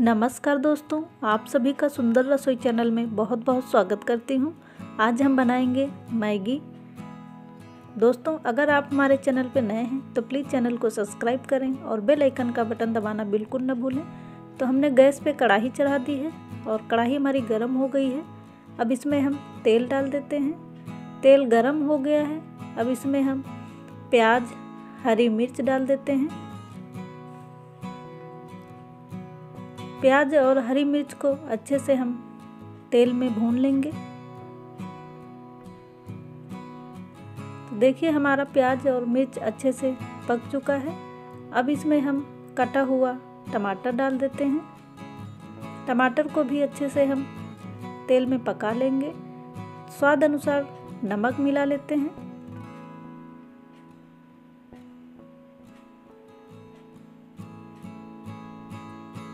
नमस्कार दोस्तों, आप सभी का सुंदर रसोई चैनल में बहुत बहुत स्वागत करती हूँ। आज हम बनाएँगे मैगी। दोस्तों, अगर आप हमारे चैनल पर नए हैं तो प्लीज़ चैनल को सब्सक्राइब करें और बेल आइकन का बटन दबाना बिल्कुल न भूलें। तो हमने गैस पे कढ़ाई चढ़ा दी है और कढ़ाई हमारी गर्म हो गई है। अब इसमें हम तेल डाल देते हैं। तेल गर्म हो गया है। अब इसमें हम प्याज, हरी मिर्च डाल देते हैं। प्याज और हरी मिर्च को अच्छे से हम तेल में भून लेंगे। तो देखिए हमारा प्याज और मिर्च अच्छे से पक चुका है। अब इसमें हम कटा हुआ टमाटर डाल देते हैं। टमाटर को भी अच्छे से हम तेल में पका लेंगे। स्वाद अनुसार नमक मिला लेते हैं।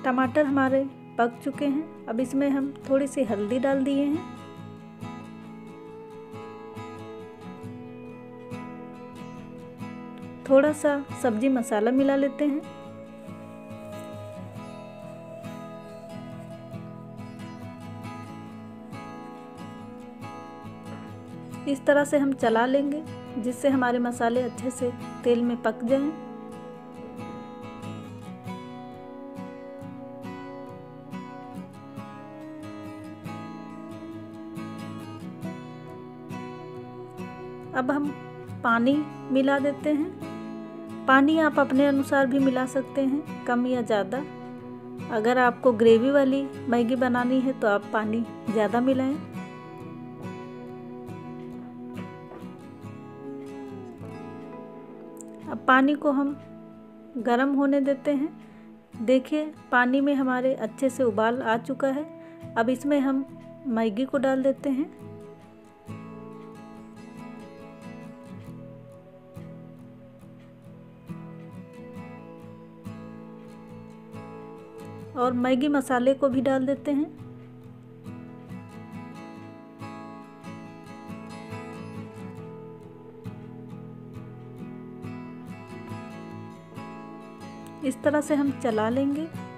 टमाटर हमारे पक चुके हैं। अब इसमें हम थोड़ी सी हल्दी डाल दिए हैं। थोड़ा सा सब्ज़ी मसाला मिला लेते हैं। इस तरह से हम चला लेंगे, जिससे हमारे मसाले अच्छे से तेल में पक जाएँ। अब हम पानी मिला देते हैं। पानी आप अपने अनुसार भी मिला सकते हैं, कम या ज़्यादा। अगर आपको ग्रेवी वाली मैगी बनानी है तो आप पानी ज़्यादा मिलाएँ। अब पानी को हम गरम होने देते हैं। देखिए, पानी में हमारे अच्छे से उबाल आ चुका है। अब इसमें हम मैगी को डाल देते हैं। और मैगी मसाले को भी डाल देते हैं। इस तरह से हम चला लेंगे।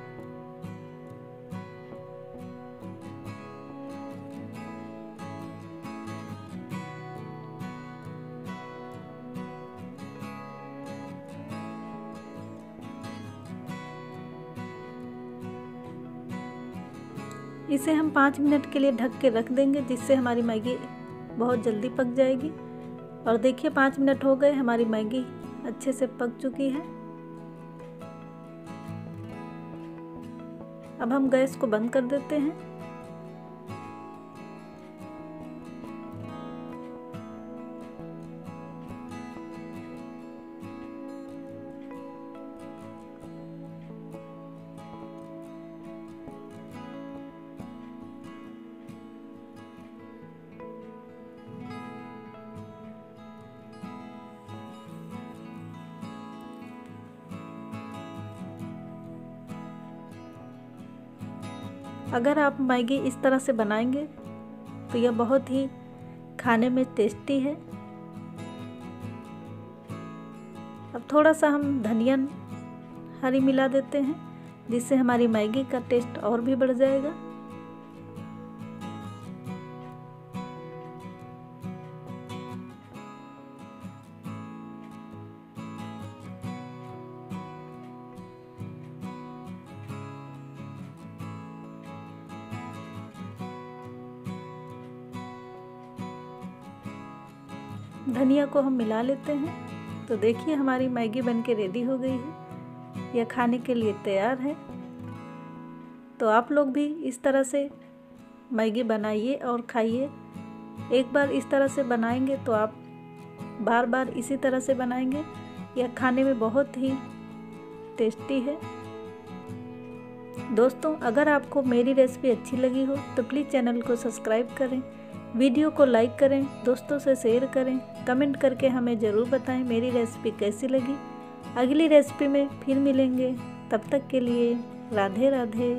इसे हम पाँच मिनट के लिए ढक के रख देंगे, जिससे हमारी मैगी बहुत जल्दी पक जाएगी। और देखिए, पाँच मिनट हो गए, हमारी मैगी अच्छे से पक चुकी है। अब हम गैस को बंद कर देते हैं। अगर आप मैगी इस तरह से बनाएँगे तो यह बहुत ही खाने में टेस्टी है। अब थोड़ा सा हम धनिया, हरी मिला देते हैं, जिससे हमारी मैगी का टेस्ट और भी बढ़ जाएगा। धनिया को हम मिला लेते हैं। तो देखिए, हमारी मैगी बन के रेडी हो गई है। यह खाने के लिए तैयार है। तो आप लोग भी इस तरह से मैगी बनाइए और खाइए। एक बार इस तरह से बनाएँगे तो आप बार बार इसी तरह से बनाएँगे। यह खाने में बहुत ही टेस्टी है। दोस्तों, अगर आपको मेरी रेसिपी अच्छी लगी हो तो प्लीज़ चैनल को सब्सक्राइब करें। वीडियो को लाइक करें, दोस्तों से शेयर करें, कमेंट करके हमें ज़रूर बताएँ मेरी रेसिपी कैसी लगी। अगली रेसिपी में फिर मिलेंगे। तब तक के लिए राधे राधे